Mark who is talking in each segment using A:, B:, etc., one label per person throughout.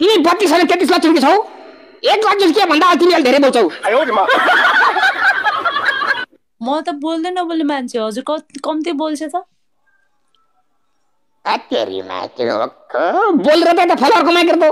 A: तिमी बत्तिस होइन तेत्तिस लक्ष्मी छौ एक लक्ष्मी के भन्दा तिमीले धेरै बोल्छौ।
B: म। त बोल्दै नबोल्ने मान्छे हजुर। कम्ती बोल्छ त।
A: बोलेर त फलोवर कमाएको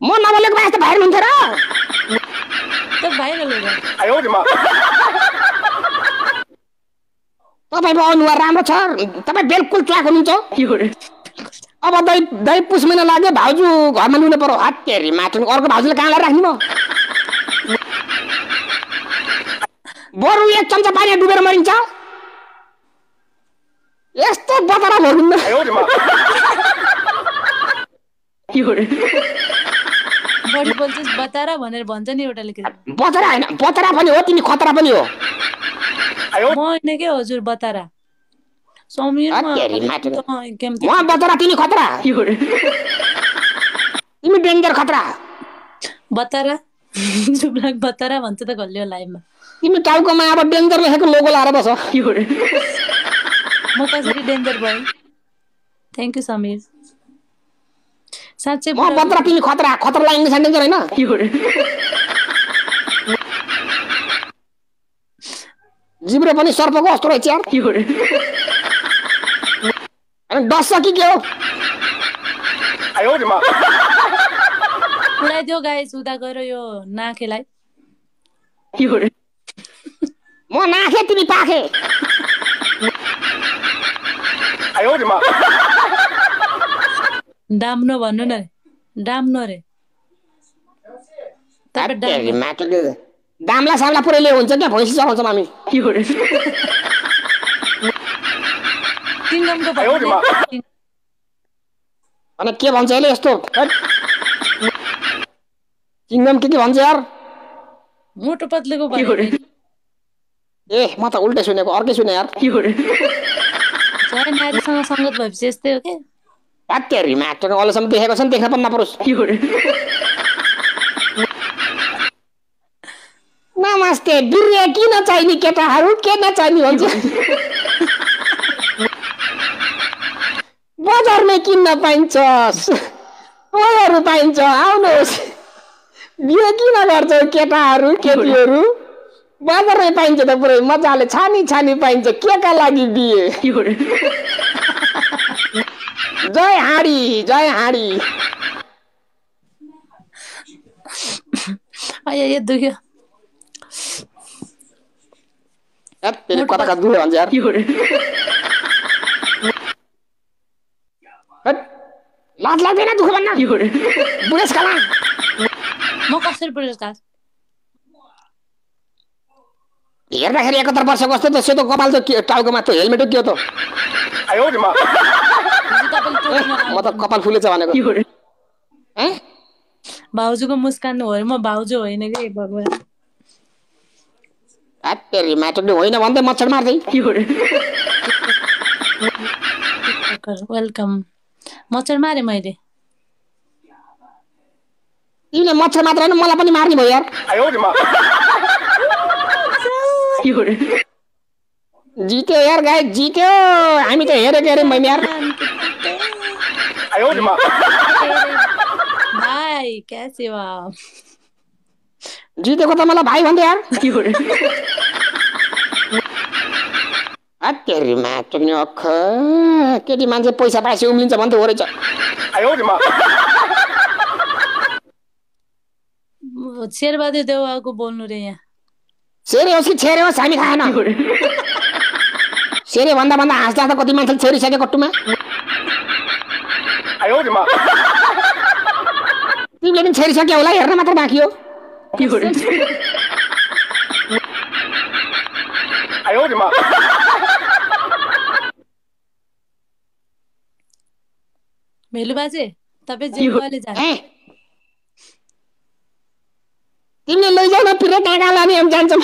A: म नबोलेको भए यस्तो भाइरल हुन्थ्यो र। तपाईँको अनुहार राम्रो छ। तपाईँ बिल्कुल ट्र्याक हुनुहुन्छ। अब दही दही पुस महिना लाग्यो भाउजू घरमा लिनु पर्यो हत्तेरी माटो अर्को भाउजूले कहाँ राख्ने म बरु एक चम्चा पानी डुबेर मरिन्छ। यस्तो बतरा
B: भर्किँदा बतरा भनेर भन्छ नि एउटा
A: बतरा होइन बतरा पनि हो तिमी खतरा पनि हो।
B: म होइन के हजुर बतरा।
A: बतरा तिमी खतरा। तिमी डेन्जर खतरा।
B: बतारा? जुब्लाक बतारा भन्छ त घल्यो लाइभमा।
A: तिमी टाउकोमा अब डेन्जर लेखेको लोगो लाएर बस।
B: म कसरी डेन्जर भएँ। Thank you Sameer. साँच्चै
A: म बतरा तिमी खतरा। डेन्जर जिब्रो पनि सर्पको कस्तो रहेछ यार। अनि दस कि के हो?
B: पुऱ्याइदियो गाइस सुधा गएर यो नाखेलाई।
A: म नाखे तिमी पाखे।
B: डाम्नो भन्नु न। डाम्नो रे।
A: दामला सामला पुरै लिएको हुन्छ क्या भैँसी चलाउँछौँ हामी।
C: के
B: किङडमको
A: अनि के भन्छ यसले यस्तो? किङडम के के भन्छ यार?
B: मोटो पत्लेको
A: ए म त उल्टै सुनेको अर्कै सुने यार।
B: नारीसँग सङ्गत भएपछि यस्तै हो के?
A: माटोको अहिलेसम्म देखेको छ नि देख्न पनि नपरोस्। नमस्ते बिरुवा किन चाहिने केटाहरू? के नचाहिने भन्छ? बजारमै किन्न पाइन्छ। बजारहरू पाइन्छ। आउनुहोस्। बिहे किन गर्छौ केटाहरू केटीहरू? बजारमै पाइन्छ त पुरै मजाले। छानी छानी पाइन्छ। के का लागि बिहे? जय हाँडी जय हाँडी।
B: यो दुख्यो।
A: कता कता दुख्यो भन्छ यार हेट, लाज लाग्दैन दुःख भन्न बुढेसकाला
B: म कसरी बुढेसकाल
A: हेर्दाखेरि एकहत्तर वर्षको जस्तो त सेतो कपाल त टाउकोमा त हेलमेट के हो त। म। त कपाल फुलेछ भनेको
B: भाउजूको मुस्कान हो म भाउजू होइन कि भगवान्
A: आत्तेरी माटोले होइन भन्दै मच्छर मार्दै
B: वेलकम मच्छर मारे मैले।
A: तिमीले मच्छर मात्र होइन मलाई पनि मार्ने भयो यार। जित्यो यार गाई जित्यो। हामी त हेरेको हेऱ्यौँ मैले यार।
B: भाइ
A: जितेको त मलाई भाइ भन्थ्यो यार। तेरिमा चुक्ने अख केटी मान्छे पैसा पाएपछि उम्लिन्छ भने त हो रहेछ
B: शेरबहादुर देवाको बोल्नु रे यहाँ
A: सेरे होस् कि छेरे होस् हामी खाएन सेरे भन्दा भन्दा हाँस्दा त कति मान्छेले छेरिसक्यो कट्टुमा तिमीले पनि छेरिसक्यो होला हेर्न मात्र बाँकी हो
C: आयो
B: भेलु बाजे तपाईँ
A: तिमीले लैजाउ न पिरो लाने हामी जान्छौँ।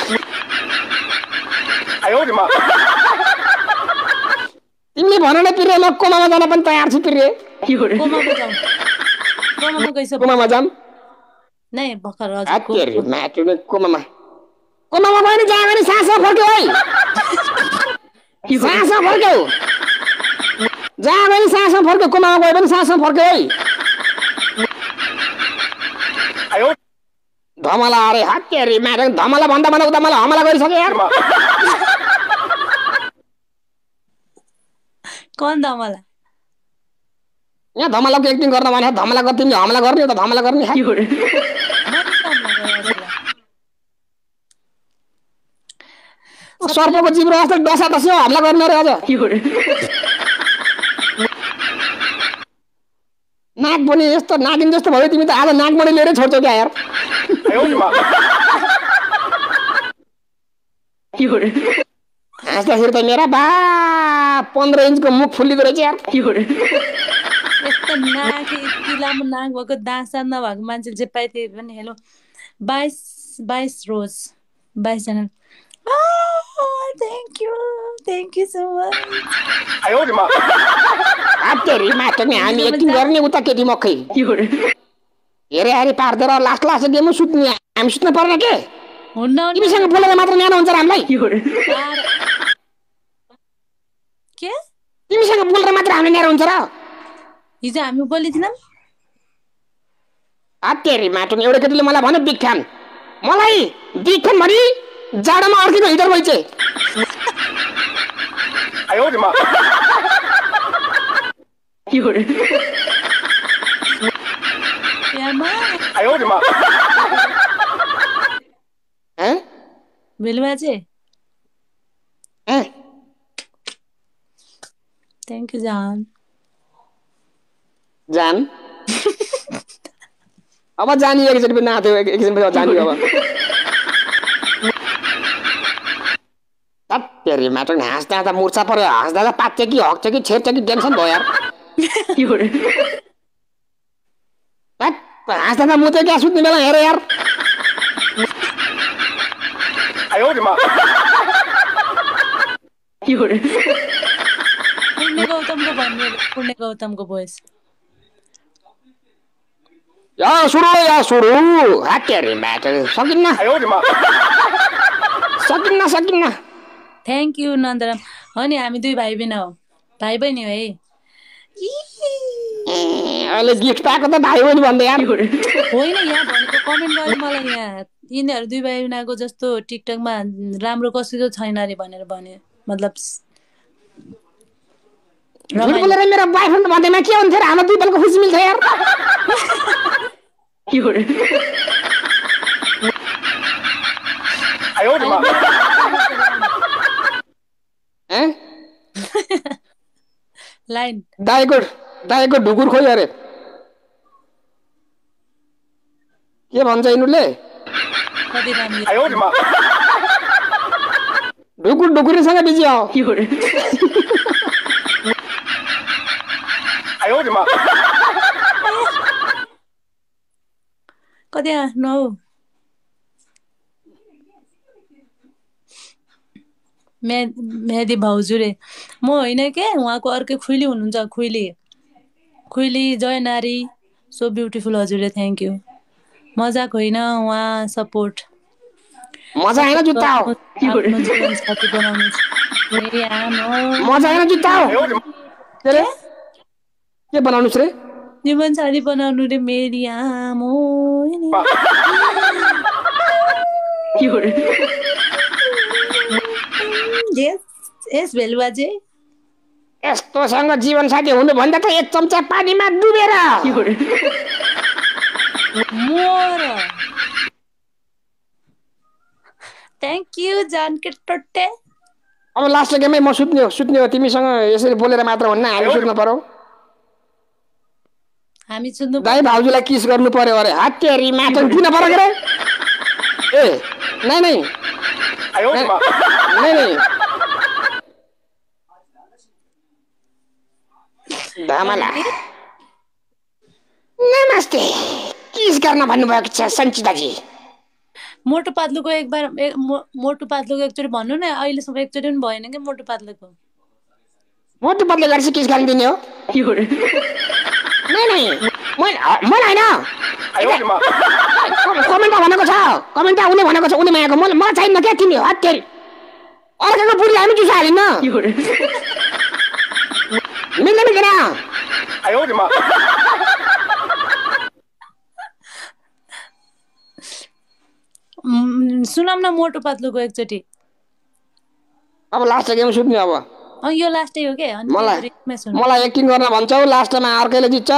A: तिमीले भन न पिरे म कोमामा जान पनि तयार छु पिरे
B: कोमामा
A: जाम
B: नै भर्खर
A: कोमामा कोमामा। पनि जायो भने सास है। सास फर्क्यौ। जहाँ पनि सासमा फर्क्यो कोमामा गए पनि सासमा फर्क्यो है। धमला अरे हत्यारी म्याडम धमला भन्दा भन्दा उता मलाई हमला गरिसक्यो यार।
B: कौन धमला?
A: यहाँ धमलाको एक्टिङ गर्न भने धमला गर्थ्यो नि हमला गर्ने त धमला गर्ने सर्पको जिब्रो अस्ति दसा दस हमला गर्ने अरे अझ नाक बोले यस्तो नागिन जस्तो भयो तिमी त आज नाकबाट लिएरै छोड्छौ क्या यार। हाँस्दाखेरि त मेरा बा पन्ध्र इन्चको मुख फुलिदो रहेछ यार।
B: लामो नाक भएको दासा नभएको मान्छेले जे पाए त्यही पनि हेलो। बाइस बाइस रोज बाइसजना।
A: thank you, नि हामी गर्ने उता मकै हेरे हेरे लास्ट लास्ट गेम हामी सुत्नु पर्ने के हुन्छ हामीलाई
B: के
A: हुन्छ र
B: हिजो हामी
A: एउटा केटीले मलाई भन्यो बिग मलाई जाडोमा अड्किनु हिटर
B: भइ चाहिँ
A: बेलुवाजे
B: थ्याङ्क यू जान
A: जान अब जानियो एकचोटि नाच्यो एकछिनपछि जानी अब हेरे माटो हाँस्दा त मुर्छा पऱ्यो हाँस्दा त पाच्छ कि हक्छ कि छेर्छ कि टेन्सन भयो यार हाँस्दा त म चाहिँ क्या सुत्ने बेला हेर यार। या सुरु सकिन्न। सकिन्न सकिन्न।
B: थ्याङ्क यू नन्दराम हो नि हामी दुई भाइ बहिनी हो। भाइ बहिनी हो। है
A: अहिले गिफ्ट पाएको त भाइ बहिनी भन्दै यार।
B: होइन यहाँ भनेको कमेन्ट गरे मलाई यहाँ। यिनीहरू दुई भाइ बहिनीको जस्तो टिकटकमा राम्रो कसैको छैन अरे भनेर भन्यो। मतलब
A: झुट
B: रमाइलो।
A: बोलेर मेरो बोयफ्रेन्ड भन्दैमा के हुन्थ्यो र हाम्रो दुई बेलको खुसी मिल्थ्यो यार।
C: 哎
B: लाइन।
A: दाइको दाइको ढुकुर खोइ अरे। के भन्छ यिनीहरूले? ढुकुर ढुकुरीसँग बिजी हो।
B: कति नौ। म्या म्यादी भाउजू रे म होइन के उहाँको अर्कै खुइली हुनुहुन्छ खुइली खुइली जय नारी सो ब्युटिफुल हजुरले थ्याङ्क यू मजाक होइन उहाँ सपोर्ट
A: मजा जुत्ता हो। मजा जुत्ता हो। के? बनाउनु रे?
B: जीवन साथी बनाउनु रे मेरी आमो के हो यस भेलुवा चाहिँ।
A: यस्तोसँग जीवनसाथी हुनुभन्दा त एक चम्चा पानीमा डुबेर।
B: थ्याङ्क यू जानके टोटे
A: अब लास्ट गेमै म सुत्ने हो सुत्ने हो तिमीसँग यसरी बोलेर मात्र भन्न हामी सुत्न पर्यो।
B: हामी
A: सुत्नु भाउजूलाई किस गर्नु पर्यो अरे? हात्यारी माटो किन पर्यो के ए नै नै। नै नै। आमाला नमस्ते। किस गर्न भन्नुभएको छ सञ्चिताजी
B: मोटो पातलोको एकबार मोटो पातलोको एकचोटि भन्नु न अहिलेसम्म एकचोटि पनि भएन के मोटो पातलोको?
A: मोटो पातलो गर्छ किस गर्न दिने हो मलाई होइन। कमेन्ट भनेको छ। कमेन्ट उसले भनेको छ उसले मायाको मलाई म चाहिन्न क्या तिमी हत्या अर्काको बुढीलाई पनि जुसा हालिन्न
C: நின்னுக்கு நான்
B: ஐயோடிமா सुनाम न मोटो पातलोको एकचोटि।
A: अब लास्ट गेम सुत्ने अब।
B: यो लास्टै हो के?
A: मलाई मलाई एक्टिङ गर्न भन्छौ लास्टमा अर्कैले जित्छ।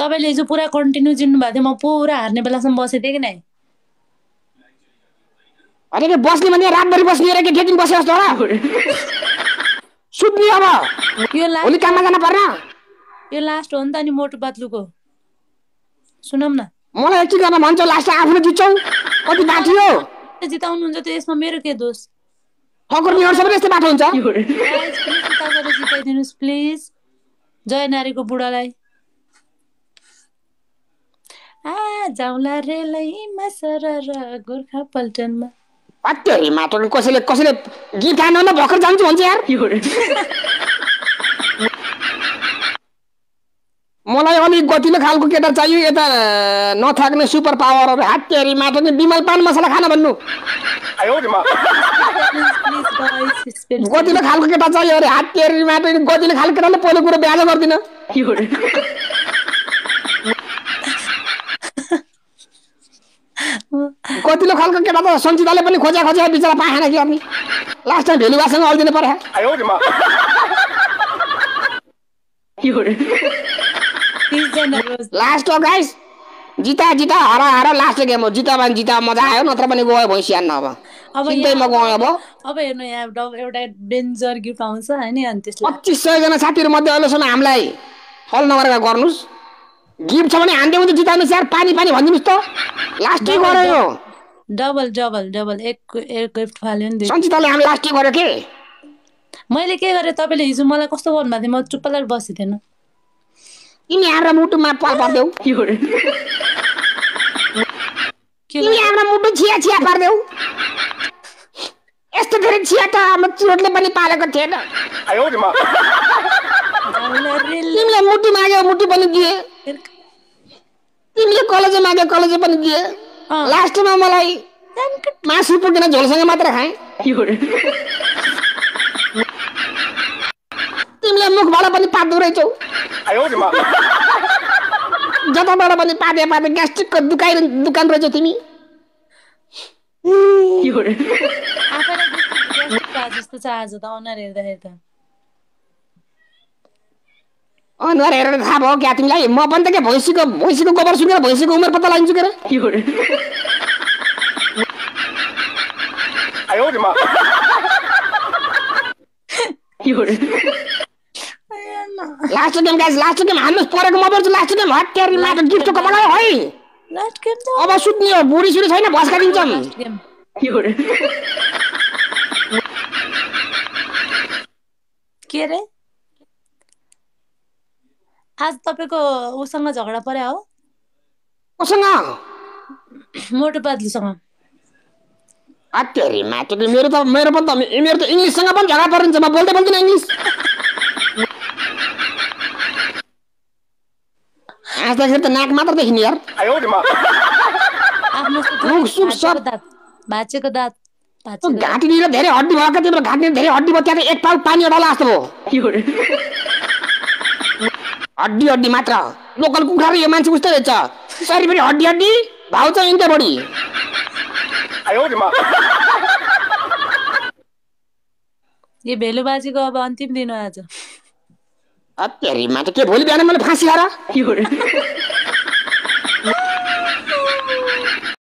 B: तपाईँले हिजो पुरा कन्टिन्यू जित्नु भएको थियो म पुरा हार्ने बेलासम्म कि नै
A: अरे भने रातभरि होला। सुत्ने अब
B: यो
A: भोलि
B: लास्ट
A: काममा जान पर्न
B: यो लास्ट हो नि त नि मोटो पातलुको सुनौँ न
A: मलाई एक्टिङ गर्न भन्छौ लास्टमा आफूले जित्छौ कति बाठियो
B: जिताउनुहुन्छ त यसमा मेरो के दोष
A: ठकुर्नीहरू सबै यस्तै बाटो हुन्छ
B: जिताइदिनुहोस् प्लिज जय नारीको बुढालाई आ जाउँला रेलैमा सरर गोर्खा पल्टनमा
A: त्यो हिमाटो कसैले कसैले गीत गान भर्खर जान्छु भन्छ यार। मलाई अलिक गतिलो खालको केटा चाहियो यता नथाक्ने सुपर पावरहरू हात माटो नि बिमल पान मसाला खान भन्नु। गतिलो खालको केटा चाहियो अरे। हात माटो गतिलो खालको केटाले पहिलो कुरो ब्याज गर्दिन। कतिलो खालको केटा त सञ्चिताले पनि खोजे खोजे बिचरा पाएन कि अनि लास्ट टाइम भेलुवासँग आइदिनु पर्यो लास्ट हो गाइस जिता जिता हरा हरा लास्ट गेम हो जिता भने जिता मजा आयो नत्र पनि गयो भैँसिया अब पच्चिस सयजना साथीहरू मध्ये अहिलेसम्म हामीलाई फल नगरेर गर्नुहोस् गिफ्ट छ भने हान्दै हुन्छ जिताउनुहोस् यार पानी पानी भनिदिनुहोस् त लास्टै गऱ्यो
B: डबल डबल डबल एक एयरक्राफ्ट फाल्यो नि
A: सञ्चिताले हामीलाई के गर्यो के?
B: मैले के गरेँ तपाईँले हिजो मलाई कस्तो गर्नुभएको थियो? म चुप्प लागेर बसेको थिएन
A: तिमी हाम्रो मुटुमा पल पर्देऊ। तिमी हाम्रो मुटु छिया छिया पर्देऊ। यस्तो धेरै छिया त हाम्रो चुरोटले पनि पालेको थिएन। तिमीले मुटु माग्यो मुटु पनि दिए। तिमीले कलेजो माग्यो कलेजो पनि दिए। लास्टमा मलाई मासु पुगेन झोलसँग मात्र खाएँ तिमीले मुखबाट पनि पात्दो रहेछौ जताबाट पनि पाते पाते ग्यास्ट्रिकको दुकान दुकान रहेछौ तिमी
B: जस्तो छ आज त अनुहार हेर्दाखेरि त
A: अनुहार हेरेर थाहा भयो क्या तिमीलाई? म पनि त के भैँसीको भैँसीको गोबर सुकेर भैँसीको उमेर पत्ता लगाइन्छु के अरे last game guys last game हाम्रो परेको म पर्छु लास्ट गेम हट क्यारी लास्ट गिफ्ट कमाला है।
B: लास्ट गेम त।
A: अब सुत्ने हो बुढी सुरी छैन भस्का दिन्छौँ
B: के रे? आज तपाईँको उसँग झगडा पर्या हो? मोटो पातलीसँग
A: अत्यारी माटोले मेरो त मेरो पनि त मेरो त इङ्ग्लिससँग पनि झगडा परिन्छ म बोल्दै बोल्दिनँ इङ्ग्लिस। हाँस्दाखेरि त नाक मात्र देखिने यार।
B: भाँचेको दाँत
A: घाँटीनिर धेरै हड्डी भएको तिम्रो घाँटीनिर धेरै हड्डी भयो त्यहाँ एक पाल पानी अडाला जस्तो भयो। हड्डी हड्डी मात्र। लोकल कुखुरा र यो मान्छे उस्तै रहेछ। यसरी पनि हड्डी हड्डी भाउ छ यिनकै बढी।
B: यो भेलुबाजीको अब अन्तिम दिन हो आज।
A: हत्यारीमा त के भोलि बिहान मैले फाँसी हार